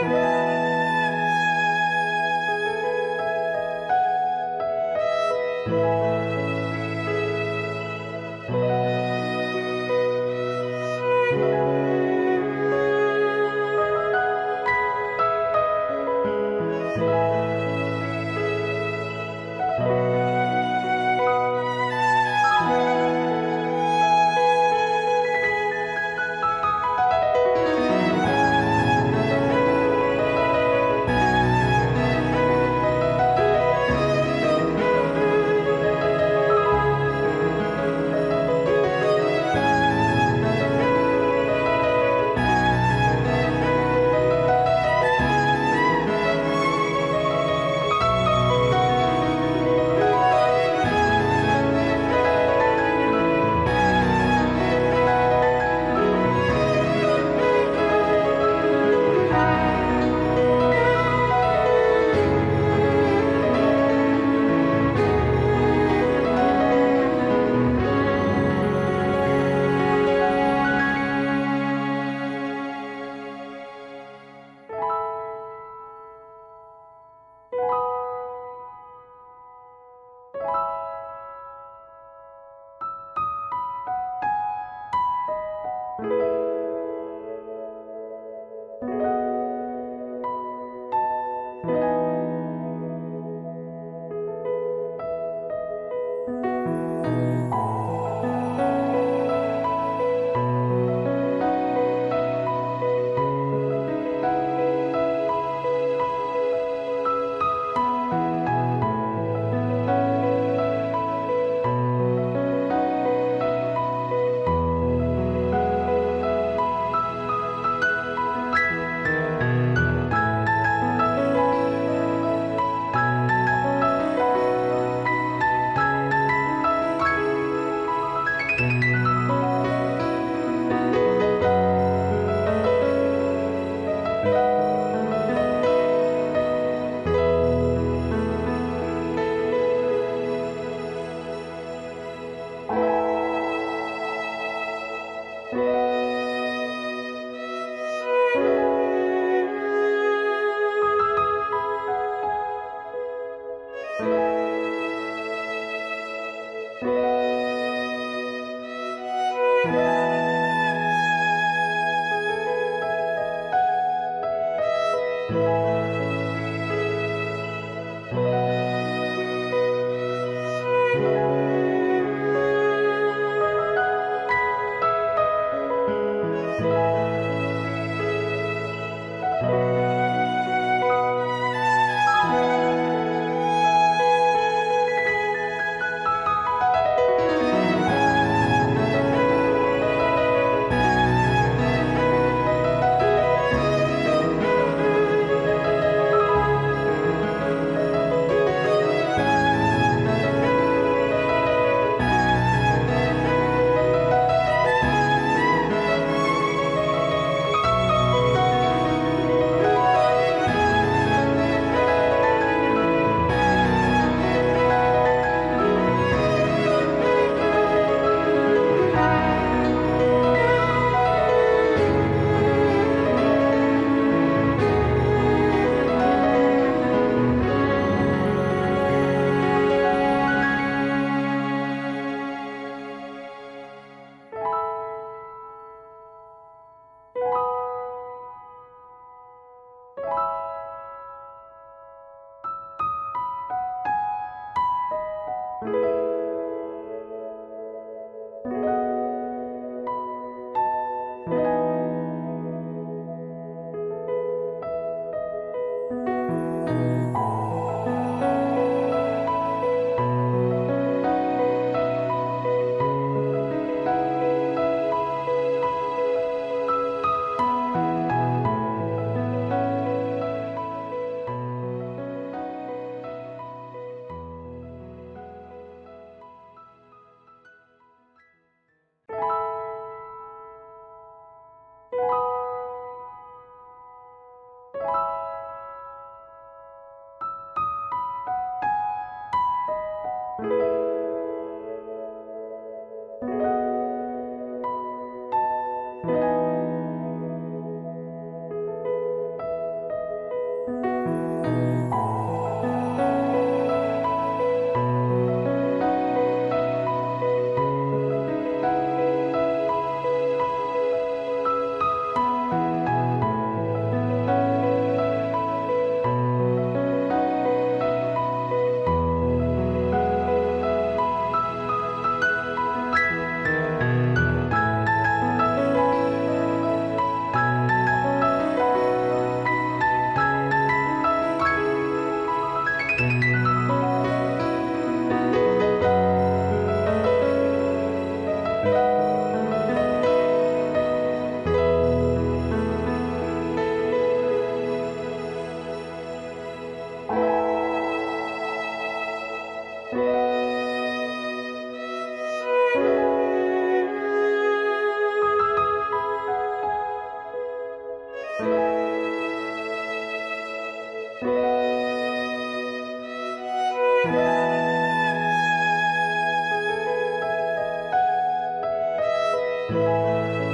thank you. Música